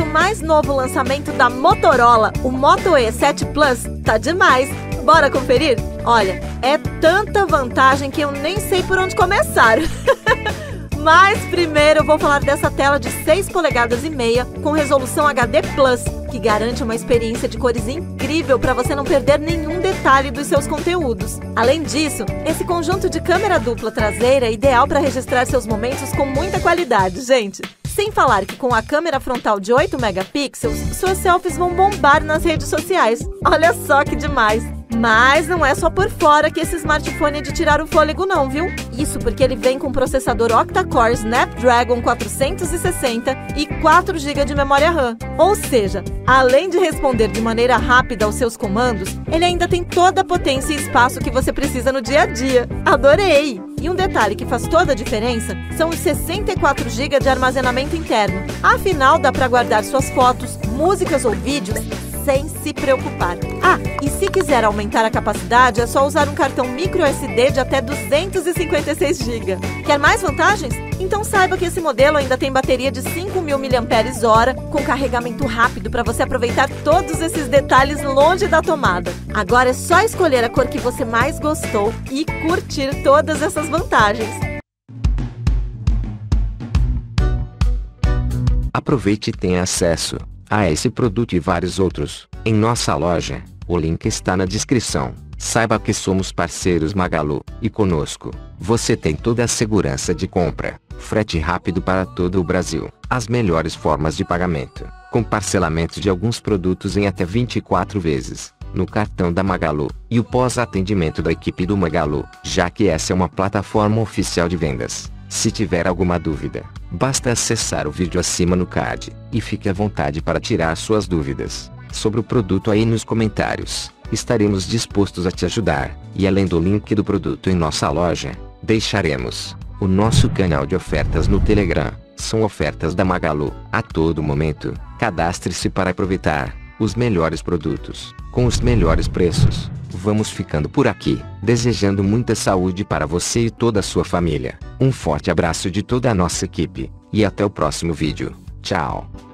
o mais novo lançamento da Motorola, o Moto E7 Plus, tá demais. Bora conferir? Olha, é tanta vantagem que eu nem sei por onde começar. Mas primeiro eu vou falar dessa tela de 6 polegadas e meia com resolução HD Plus, que garante uma experiência de cores incrível para você não perder nenhum detalhe dos seus conteúdos. Além disso, esse conjunto de câmera dupla traseira é ideal para registrar seus momentos com muita qualidade, gente. Sem falar que com a câmera frontal de 8 megapixels, suas selfies vão bombar nas redes sociais. Olha só que demais! Mas não é só por fora que esse smartphone é de tirar o fôlego não, viu? Isso porque ele vem com processador octa-core Snapdragon 460 e 4 GB de memória RAM. Ou seja, além de responder de maneira rápida aos seus comandos, ele ainda tem toda a potência e espaço que você precisa no dia a dia. Adorei! E um detalhe que faz toda a diferença são os 64 GB de armazenamento interno. Afinal, dá para guardar suas fotos, músicas ou vídeos sem se preocupar. Ah, e se quiser aumentar a capacidade, é só usar um cartão micro SD de até 256 GB. Quer mais vantagens? Então saiba que esse modelo ainda tem bateria de 5.000 mAh com carregamento rápido para você aproveitar todos esses detalhes longe da tomada. Agora é só escolher a cor que você mais gostou e curtir todas essas vantagens. Aproveite e tenha acesso a esse produto e vários outros, em nossa loja. O link está na descrição. Saiba que somos parceiros Magalu, e conosco, você tem toda a segurança de compra, frete rápido para todo o Brasil, as melhores formas de pagamento, com parcelamento de alguns produtos em até 24 vezes, no cartão da Magalu, e o pós-atendimento da equipe do Magalu, já que essa é uma plataforma oficial de vendas. Se tiver alguma dúvida, basta acessar o vídeo acima no card, e fique à vontade para tirar suas dúvidas sobre o produto aí nos comentários. Estaremos dispostos a te ajudar, e além do link do produto em nossa loja, deixaremos o nosso canal de ofertas no Telegram. São ofertas da Magalu, a todo momento. Cadastre-se para aproveitar os melhores produtos, com os melhores preços. Vamos ficando por aqui, desejando muita saúde para você e toda a sua família. Um forte abraço de toda a nossa equipe, e até o próximo vídeo. Tchau.